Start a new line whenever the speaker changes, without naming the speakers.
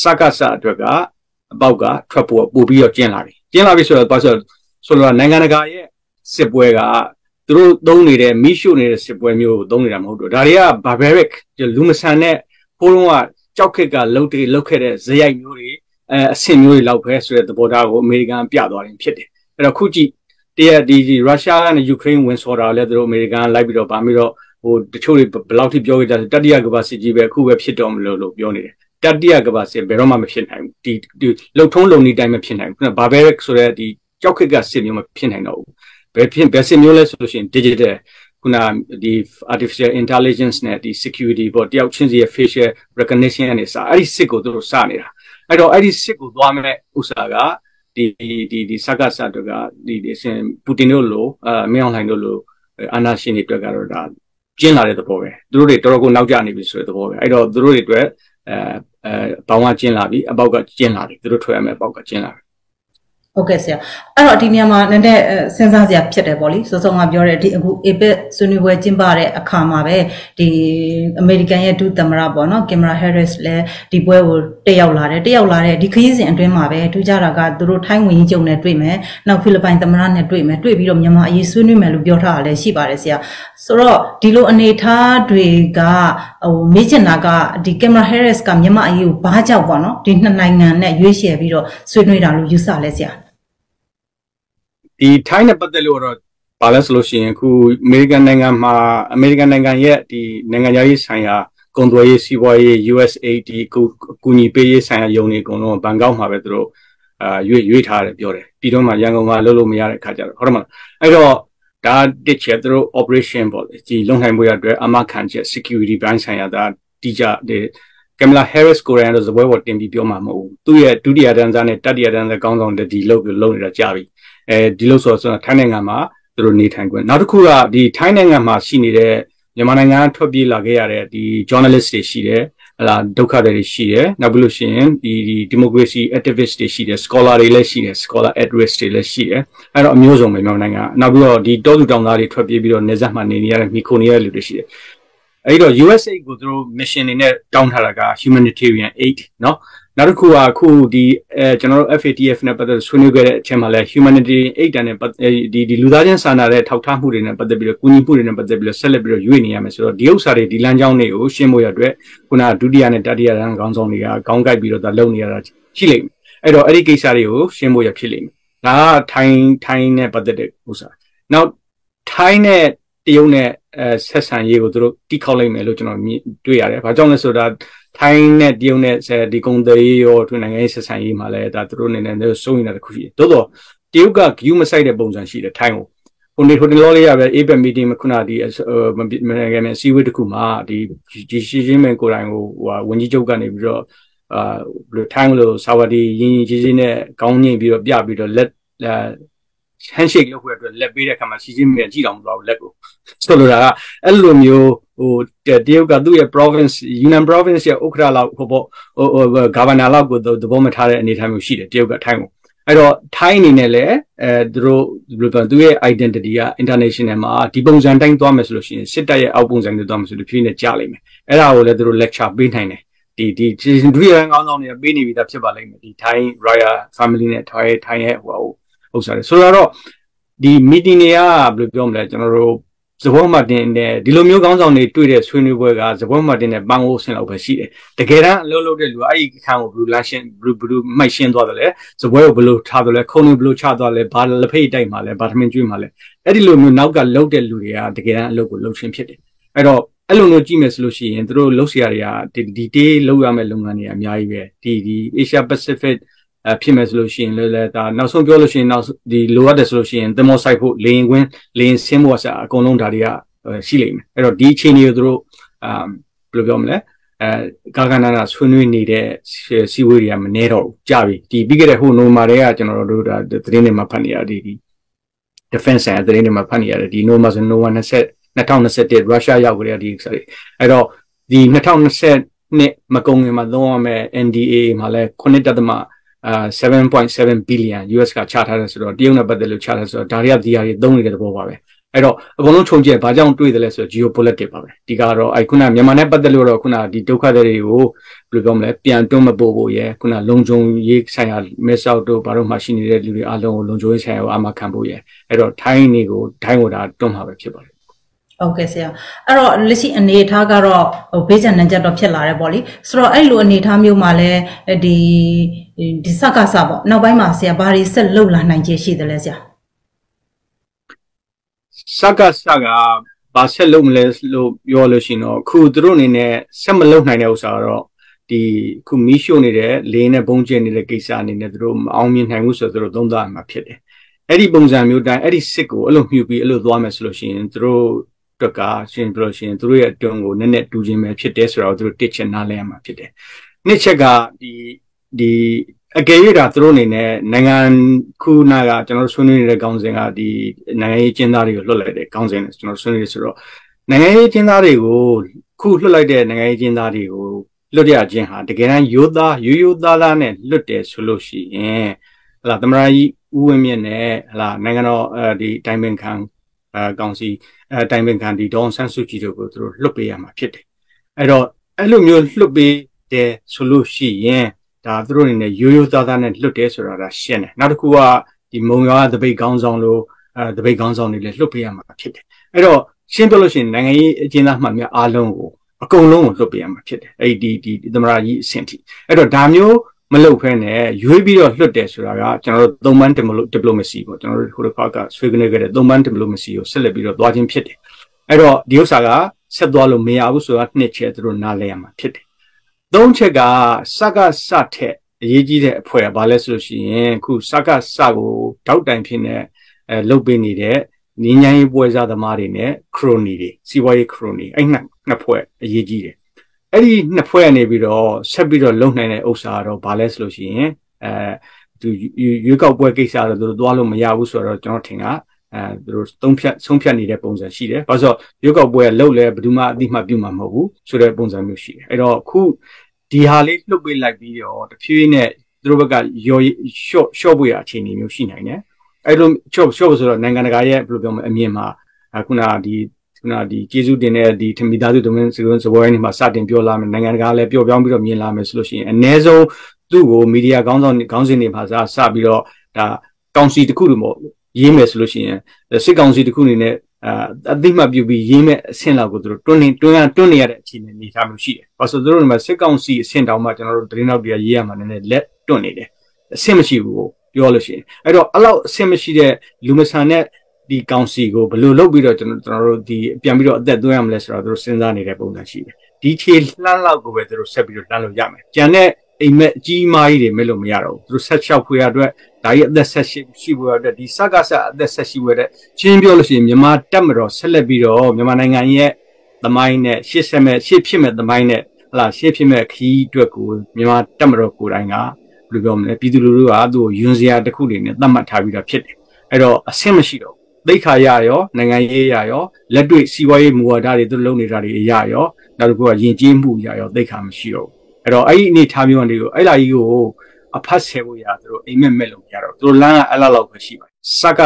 စကစအတွက်ကအပေါက်ကထွက်ဖို့ပို့ပြီးတော့ကျင်းလာပြီကျင်းလာပြီဆိုတော့ဘာဆိုဆိုတော့နိုင်ငံတကာရဲ့စစ်ပွဲကသူတို့သုံးနေတဲ့မိရှုနေတဲ့စစ်ပွဲမျိုးကိုသုံးနေတာမဟုတ်တော့ဒါတွေက barbaric လူမဆန်တဲ့ဖိုးလုံးကကြောက်ခက်ကလှုပ်တွေလှုပ်ခဲ့တဲ့ဇယိုက်မျိုးတွေအဲအဆင့်မျိုးတွေလောက်ပဲဆိုတဲ့သဘောထားကိုအမေရိကန်ပြသွားတယ်ဖြစ်တယ်အဲ့တော့ခုကြည့်တရဒီရုရှားကနဲ့ယူကရိန်းဝင်ဆော်တာလည်းသူတို့အမေရိကန်လိုက်ပြီးတော့ဗာပြီးတော့ဟိုတချို့တွေဘယ်လောက်ထိပြောခဲ့ကြတတိယကမ္ဘာစစ်ကြီးပဲအခုပဲဖြစ်တော်မလို့လို့ပြောနေတယ် တတိယကမ္ဘာစစ်ဘယ်တော့မှမဖြစ်နိုင်ဘူးဒီလုံထုံးလုံနည်းတိုင်းမဖြစ်နိုင်ဘူးဘာဘဲဆိုတဲ့ဒီကြောက်ခက်ကစစ်မျိုးမဖြစ်နိုင်တော့ဘူးဘယ်ဖြစ်ဘယ်စစ်မျိုးလဲဆိုလို့ရှိရင် digital ခုနဒီ artificial intelligence နဲ့ဒီ security ပေါ့တယောက်ချင်းစီရဲ့ facial recognition နဲ့စအဲ့ဒီစစ်ကိုသူတို့စနေတာအဲ့တော့အဲ့ဒီစစ်ကိုသွားမဲ့ဥစ္စာကဒီဒီဒီစကားစတော့ကဒီဒီစင်ပူတင်တို့လိုအမေအောင်လှိုင်တို့လိုအာနာရှင်တွေအတွက်ကတော့ဒါကျင်းလာတဲ့သဘောပဲသူတို့တွေတော်တော်ကိုနောက်ကျနေပြီဆိုတဲ့သဘောပဲအဲ့တော့သူတို့တွေအတွက်အဲ အဲဘောင်းကကျင်းလာပြီအပေါက်ကကျင်းလာပြီသူတို့ထွက်ရမယ်အပေါက်ကကျင်းလာပြီ
ဟုတ်ကဲ့ဆရာအဲ့တော့ဒီနေရာမှာနည်းနည်းစဉ်းစားစရာဖြစ်တယ်ပေါ့လေစောစောကပြောတဲ့ဒီအခု APEC ဆွေးနွေးပွဲကျင်းပတဲ့အခါမှာပဲဒီအမေရိကန်ရဲ့ဒုသမ္မတပေါ့နော်ကင်မရာဟဲရစ်လည်းဒီပွဲကိုတက်ရောက်လာတယ်တက်ရောက်လာတဲ့ဒီခရီးစဉ်အတွင်းမှာပဲထူးခြားတာကသူတို့ထိုင်းဝင်ကြီးချုပ်နဲ့တွေ့မယ်နောက်ဖိလစ်ပိုင်သမ္မတနဲ့တွေ့မယ်တွေ့ပြီးတော့မြန်မာအရေးဆွေးနွေးမယ်လို့ပြောထားတာလည်းရှိပါတယ်ဆရာဆိုတော့ဒီလိုအနေအထားတွေကဟိုမေ့ချင်တာကဒီကင်မရာဟဲရစ်ကမြန်မာအရေးကိုဘာကြောက်ပေါ့နော်ဒီနှစ်နိုင်ငံနဲ့ရွေးချယ်ပြီးတော့ဆွေးနွေးတာလို့ယူဆလဲဆရာ
ဒီထိုင်းနဲ့ပတ်သက်လို့တော့ဘာလဲဆိုလို့ရှိရင်အခုအမေရိကန်နိုင်ငံမှာအမေရိကန်နိုင်ငံရဲ့ဒီနိုင်ငံရေးဆိုင်ရာကုန်သွယ်ရေးစီးပွားရေး USAID ကိုကူညီပေးရေးဆိုင်ရာယုံတွေအကုန်လုံးဘန်ကောက်မှာပဲသူတို့အာရွေ့ရွေ့ထားတယ်ပြောတယ်ပြီးတော့မှရန်ကုန်မှာလုပ်လို့မရတဲ့ခါကျတော့ဟုတ်တယ်မလားအဲ့တော့ဒါတစ်ချက်သူတို့ operation ပေါ့လေဒီလုံနိုင်ပွဲအတွက်အမခံချက် security ဘိုင်းဆိုင်ရာဒါတိကျတဲ့ကင်မလာဟဲရစ်ကိုရန်တို့ဇပွဲပေါ်တင်ပြီးပြောမှာမဟုတ်ဘူးသူ့ရဲ့ဒုတိယတန်းစားနဲ့တတိယတန်းစားကောင်းဆောင်တဲ့ဒီလုပ်ကိုလုပ်နေတာကြာပြီ အဲဒီလိုဆိုတော့ထိုင်းနိုင်ငံမှာသူတို့နေထိုင်ခွင့်နောက်တစ်ခုကဒီထိုင်းနိုင်ငံမှာရှိနေတဲ့မြန်မာနိုင်ငံထွက်ပြေးလာခဲ့ရတဲ့ဒီ journalist တွေရှိတယ်ဟလာဒုက္ခတွေရှိတယ်နောက်ပြီးလို့ရှိရင်ဒီဒီ democracy activist တွေရှိတယ် scholar တွေလည်းရှိတယ် scholar at risk တွေလည်းရှိတယ်အဲ့တော့အမျိုးစုံပဲမြန်မာနိုင်ငံနောက်ပြီးတော့ဒီတောသူတောင်သားတွေထွက်ပြေးပြီးတော့နေဆက်မှနေနေရတဲ့မိခိုနေရတဲ့လူတွေရှိတယ်အဲ့တော့ USA ကိုသူတို့ mission နေနဲ့တောင်းထားတာက humanitarian aid เนาะ နောက်တစ်ခုကအခုဒီအဲကျွန်တော်တို့ FATF နဲ့ပတ်သက်ဆွေးနွေးခဲ့တဲ့အချက်မှာလဲ humanitarian aid တန်နဲ့ဒီဒီလူသားချင်းစာနာတဲ့ထောက်ထားမှုတွေနဲ့ပတ်သက်ပြီးတော့ကူညီမှုတွေနဲ့ပတ်သက်ပြီးတော့ဆက်လက်ပြီးတော့ရွေ့နေရမယ်ဆိုတော့ဒီဥစ္စာတွေဒီလမ်းကြောင်းတွေကိုရှင်းဖို့ရအတွက်ခုနကဒုတိယနဲ့တတိယတန်းခေါင်းဆောင်တွေကခေါင်းကိုက်ပြီးတော့ဒါလုပ်နေရတာရှိလိမ့်မယ်အဲ့တော့အဲ့ဒီကိစ္စတွေကိုရှင်းဖို့ရဖြစ်လိမ့်မယ်ဒါကထိုင်းထိုင်းနဲ့ပတ်သက်တဲ့ဥစ္စာနောက်ထိုင်းနဲ့ တရုတ်နဲ့အဲဆက်ဆံရေးကိုသူတို့တိခောက်လိုက်မယ်လို့ကျွန်တော်တွေ့ရတယ်။ဘာကြောင့်လဲဆိုတော့ထိုင်းနဲ့တရုတ်နဲ့ဒီကုံသေးရောထွေနိုင်ငံရေးဆက်ဆံရေးမှာလည်းဒါသူတို့အနေနဲ့သူစိုးရင်တာတစ်ခုရှိတယ်။သို့တော့တရုတ်က view မဆိုင်တဲ့ပုံစံရှိတယ်ထိုင်းကိုဟိုနေဟိုတင်လောလေးရပဲ APEC meeting မှာခုနဒီမနိုင်ငံနဲ့စီဝေးတစ်ခုမှာဒီဒီရှင်းရှင်းမန်ကိုယ်တိုင်ဟိုဟိုဝန်ကြီးချုပ်ကနေပြီးတော့အာဘယ်လိုထိုင်းလို့ဆာဝဒီရင်းရင်းကြီးကြီးနဲ့ကောင်းညင်ပြီးတော့ပြပြီးတော့လက် ဟန်ရှိတ်လုပ်ခွင့်အတွက်လက်ပေးတဲ့အခါမှာစီချင်းမြန်ကြည့်တော့မလို့လက်ကိုဆိုလိုတာကအဲ့လိုမျိုးဟိုတရုတ်ကသူ့ရဲ့ province Yunnan province ရဲ့ဥက္ကဋ္ဌလောက်ဟိုပေါ့ဟို governor လောက်ကိုသဘောမထားတဲ့အနေအထားမျိုးရှိတယ်တရုတ်ကထိုင်းကိုအဲ့တော့ထိုင်းအနေနဲ့လည်းအဲသူတို့ဘယ်လိုပြောသူရဲ့ identity က international မှာဒီပုံစံတိုင်းသွားမယ်ဆိုလို့ရှိရင်စစ်တပ်ရဲ့အောက်ပုံစံမျိုးသွားမယ်ဆိုလို့ဖြည်းဖြည်းနဲ့ကြားလိမ့်မယ်အဲ့ဒါကိုလည်းသူတို့ lecture ပေးနိုင်တယ်ဒီဒီဒုတိယကောင်းဆောင်တွေကပေးနေပြီသားဖြစ်ပါလိမ့်မယ်ဒီ Thai Royal Family နဲ့ Thai Thai ရဲ့ဟို ဥစ္စာတွေဆိုတော့ဒီ meeting တွေကဘယ်လိုပြောမလဲကျွန်တော်တို့ဇဘောမတင်နဲ့ဒီလိုမျိုးကောင်းဆောင်တွေတွေ့တဲ့ဆွေးနွေးပွဲကဇဘောမတင်နဲ့ပန်းကိုဆင်လောက်ပဲရှိတယ်တကယ်တမ်းအလုပ်လုပ်တဲ့လူကအဲ့ဒီအခန်းကိုဘယ်လိုလမ်းရှင်းဘယ်လိုဘယ်လိုမိုက်ရှင်းသွားတယ်လဲဇပွဲကိုဘယ်လိုထားတယ်လဲခုံတွေဘယ်လိုချသွားလဲဘာလက်ဖိတ်တိုက်မှာလဲဘာသမင်ကျွေးမှာလဲအဲ့ဒီလိုမျိုးနောက်ကလုပ်တဲ့လူတွေကတကယ်တမ်းအလုပ်ကိုလုပ်ချင်းဖြစ်တယ်အဲ့တော့အဲ့လိုမျိုးကြည့်မယ်ဆိုလို့ရှိရင်တို့လုပ်စရာတွေကဒီဒီ day လုပ်ရမယ့်လုပ်ငန်းတွေအများကြီးပဲဒီဒီ Asia Pacific အဖြစ်မယ်ဆိုလို့ရှိရင်လည်းလည်းဒါနောက်ဆုံးပြောလို့ရှိရင်နောက်ဒီလိုအပ်တယ်ဆိုလို့ရှိရင်သင်္ဘောဆိုင်ဖို့လေရင်ကွင်းလေရင်ဆင်းဖို့အကုန်လုံးဒါတွေကရှိလိမ့်မယ်အဲ့တော့ဒီအခြေအနေကိုတို့အာဘယ်လိုပြောမလဲအဲကာကနာနာဆွေးနွေးနေတဲ့စီဝေးတွေကမနေတော့ဘူးကြပြီဒီပြီးခဲ့တဲ့ဟိုနိုမာတွေကကျွန်တော်တို့ဒါသတင်းတွေမှာဖတ်နေရဒီဒီ defense and သတင်းတွေမှာဖတ်နေရတယ်ဒီနိုမာဆိုနိုဝ20 2021ရုရှားရောက်ကြတဲ့ဒီဆိုအဲ့တော့ဒီ2020နှစ်မကုန်ခင်မှာသုံးရမယ့် NDA မှာလဲ9.3 အာ7.7 billion US ကချထားတယ်ဆိုတော့တရုတ်နဲ့ပတ်သက်လို့ချထားဆိုတော့ဒါတွေကဒီဟာတွေသုံးနေတဲ့သဘောပါပဲအဲ့တော့အကုန်လုံးခြုံကျဲဘာကြောင့်တွေးတယ်လဲဆိုတော့ geopolitics ပါပဲဒီကတော့အဲ့ခုနမြန်မာနဲ့ပတ်သက်လို့တော့ခုနဒီဒုက္ခတွေကိုဘယ်လိုပြောမလဲပြန်တွန်းမပို့ဖို့ရယ်ခုနလုံခြုံရေးဆိုင်ရာမဲဆောက်တို့ဘာလို့မှရှိနေတဲ့လူတွေအားလုံးကိုလုံခြုံရေးဆိုင်ရာကိုအာမခံဖို့ရယ်အဲ့တော့ထိုင်းနေကိုထိုင်းကိုဒါတွန်းမှာပဲဖြစ်ပါတယ်
ဟုတ်ကဲ့ဆရာအဲ့တော့လက်ရှိအနေအထားကတော့ဟိုဘေးကျန်နှံချက်တော့ဖြစ်လာတယ်ပေါ့လေဆိုတော့အဲ့လိုအနေအထားမျိုးမှာလည်းဒီ ဒီစကားစပေါ့နောက်ပိုင်းမှာဆရာဘာတွေဆက်လုပ်လာနိုင်ခြေရှိတယ်လဲဆရာ
စကားစကားဘာဆက်လုပ်မလဲလို့ပြောလို့ရှိရင်တော့ခုသူတို့အနေနဲ့ဆက်မလုပ်နိုင်တဲ့ဥစ္စာကတော့ဒီခုမီးရှို့နေတဲ့လေးနဲ့ဘုံကျင်းနေတဲ့ကိစ္စအနေနဲ့သူတို့မအောင်မြင်နိုင်ဘူးဆိုတော့သူတို့သုံးသပ်မှာဖြစ်တယ်အဲ့ဒီပုံစံမျိုးတိုင်းအဲ့ဒီစစ်ကိုအဲ့လိုမြှုပ်ပြီးအဲ့လိုသွားမယ်ဆိုလို့ရှိရင်သူတို့အတွက်ကရှင်းပြလို့ရှိရင်သူတို့ရဲ့အတွန်းကိုနည်းနည်းတူခြင်းပဲဖြစ်တယ်ဆိုတော့သူတို့တစ်ချက်နားလဲရမှာဖြစ်တယ်နှစ်ချက်ကဒီ ဒီအကယ်၍ဒါသူတို့အနေနဲ့နိုင်ငံခုနာကကျွန်တော်ဆွေးနွေးနေတဲ့ခေါင်းစဉ်ကဒီနိုင်ငံရေးကျင်းသားတွေကိုလွတ်လိုက်တဲ့ခေါင်းစဉ်နဲ့ကျွန်တော်ဆွေးနွေးနေဆိုတော့နိုင်ငံရေးကျင်းသားတွေကိုခုလွတ်လိုက်တဲ့နိုင်ငံရေးကျင်းသားတွေကိုလွတ်ရခြင်းဟာတကယ်တမ်းရိုးသားရိုးရိုးသားသားနဲ့လွတ်တယ်ဆိုလို့ရှိရင်ဟလာသမရာကြီးဦးဝင်းမြင့်နဲ့ဟလာနိုင်ငံတော်အဲဒီတိုင်ပင်ခံအဲကောင်စီအဲတိုင်ပင်ခံဒီဒေါန်ဆန်းစုကြည်တို့ကိုသူတို့လွတ်ပေးရမှာဖြစ်တယ်အဲ့တော့အဲ့လိုမျိုးလွတ်ပေးတယ်ဆိုလို့ရှိရင် ဒါသူတို့အနေနဲ့ရိုးရိုးသားသားနဲ့လွတ်တယ်ဆိုတာဒါရှင်းတယ်နောက်တစ်ခုကဒီမုံရွာတပိတ်ခေါင်းဆောင်လို့အဲတပိတ်ခေါင်းဆောင်တွေလည်းလွတ်ပေးရမှာဖြစ်တယ်အဲ့တော့ရှင်းပြလို့ရှိရင်နိုင်ငံရေးအကျဉ်းသားမှများအားလုံးကိုအကုန်လုံးကိုလွတ်ပေးရမှာဖြစ်တယ်အဲ့ဒီဒီသမရာကြီးအဆင့်ထိအဲ့တော့ဒါမျိုးမလုပ်ဖဲနဲ့ရွေးပြီးတော့လွတ်တယ်ဆိုတာကကျွန်တော်တို့သုံးပန်း diplomacy ပေါ့ကျွန်တော်တို့ဟိုတစ်ခါကဆွေးနွေးခဲ့တဲ့သုံးပန်း diplomacy ကိုဆက်လက်ပြီးတော့သွားခြင်းဖြစ်တယ်အဲ့တော့ဒီဥစ္စာကဆက်သွားလို့မရဘူးဆိုတာနှစ်ချက်သူတို့နားလဲရမှာဖြစ်တယ် သုံးချက်ကစကစထက်အရေးကြီးတဲ့အဖွဲ့ကဘာလဲဆိုလို့ရှိရင်ခုစကစကိုတောက်တိုင်ဖြစ်နေအဲလုတ်ပေးနေတဲ့နင်းញိုင်းပွဲစားသမားတွေနဲ့ခရိုနီတွေစီးပွားရေးခရိုနီအဲ့နှစ်နှစ်ဖွဲ့အရေးကြီးတယ်အဲ့ဒီနှစ်ဖွဲ့ကနေပြီးတော့ဆက်ပြီးတော့လုံနိုင်တဲ့ဥစ္စာကတော့ဘာလဲဆိုလို့ရှိရင်အဲသူရွေးကောက်ပွဲကိစ္စတော့သူတို့သွားလို့မရဘူးဆိုတော့ကျွန်တော်ထင်တာအဲသူတို့သုံးဖြတ်ဆုံးဖြတ်နေတဲ့ပုံစံရှိတယ်။ဘာလို့ဆိုရွေးကောက်ပွဲလှုပ်လဲဘယ်သူမှအတိမပြုမှာမဟုတ်ဘူးဆိုတဲ့ပုံစံမျိုးရှိတယ်။အဲ့တော့ခု ဒီဟာလေးလှုပ်ပေးလိုက်ပြီးတော့တဖြည်းဖြည်းနဲ့သူတို့ဘက်ကရော် short short ပွေအခြေအနေမျိုးရှိနိုင်တယ်။အဲ့လို short short ဆိုတော့နိုင်ငံတကာရဲ့ဘယ်လိုပြောမလဲအမြင်မှာခုနဒီခုနဒီကျေးဇူးတင်တဲ့ဒီထမီသားစုဒုမင်းစကွန်စပွဲနေမှာစတင်ပြောလာမယ်နိုင်ငံတကာလည်းပြောပြောင်းပြီးတော့မြင်လာမယ်ဆိုလို့ရှိရင်အ ਨੇ ဆုံးသူ့ကိုမီဒီယာခေါင်းဆောင်ခေါင်းစဉ်တွေမှာစစပြီးတော့ဒါကောင်စီတစ်ခုလိုမျိုးရေးမယ်ဆိုလို့ရှိရင်စစ်ကောင်စီတစ်ခုအနေနဲ့ အာအသိမှတ်ပြုပြီးရေးမဲ့အဆင့်လောက်ကိုသူတို့တွန်းနေတွန်းရတွန်းနေရတဲ့အခြေအနေနေထားမျိုးရှိတယ်။ဘာလို့ဆိုသူတို့ကစစ်ကောင်စီအဆင့်တောင်မှကျွန်တော်တို့သတင်းနောက်တွေကရေးရမှာနည်းနည်းလက်တွန်းနေတယ်။အဆင့်မရှိဘူးကိုပြောလို့ရှိရင်အဲ့တော့အဲ့လောက်အဆင့်မရှိတဲ့လူမဆန်တဲ့ဒီကောင်စီကိုဘယ်လိုလုပ်ပြီးတော့ကျွန်တော်ကျွန်တော်တို့ဒီပြန်ပြီးတော့အသက်သွင်းရမလဲဆိုတော့သူတို့စဉ်းစားနေတဲ့ပုံစံရှိတယ်။ဒီခြေလှမ်းလောက်ကိုပဲသူတို့ဆက်ပြီးတော့လှမ်းလို့ရမယ်။ကျန်တဲ့အိမ်မက်အကြီးမားကြီးတွေမဲ့လို့မရတော့ဘူး။သူတို့ဆက်လျှောက်ဖွေရအတွက် ဒါကြီးအသက်ဆက်ရှိရှိဖို့ရတဲ့ဒီစကားဆက်အသက်ဆက်ရှိဖို့တဲ့ချင်းပြောလို့ရှိရင်မြန်မာတက်မတော်ဆက်လက်ပြီးတော့မြန်မာနိုင်ငံရဲ့သမိုင်းနဲ့ရှေ့ဆက်မဲ့ရှေ့ဖြစ်မဲ့သမိုင်းနဲ့ဟလာရှေ့ဖြစ်မဲ့ခီးအတွက်ကိုမြန်မာတက်မတော်ကိုယ်တိုင်ကဘယ်လိုပြောမလဲပြည်သူလူထုကသူ့ကိုယွန်းစရာတစ်ခုတွေနဲ့သတ်မှတ်ထားပြီးတော့ဖြစ်တယ်အဲ့တော့အဆင့်မရှိတော့သိခါရရောနိုင်ငံရေးရရောလက်တွေ့စီးပွားရေးမူဝါဒတွေသူလုပ်နေတာတွေအရရောနောက်တစ်ခုကယဉ်ကျေးမှုရရောသိခါမရှိတော့အဲ့တော့အဲ့ဒီအနေထားမျိုးတွေကိုအဲ့လာကြီးကို အဖတ်ဆဲဖို့ရသူတို့အိမ်မက်မဲ့လို့မရတော့သူတို့လမ်းကအဲ့လောက်လောက်ပဲရှိပါတယ်စက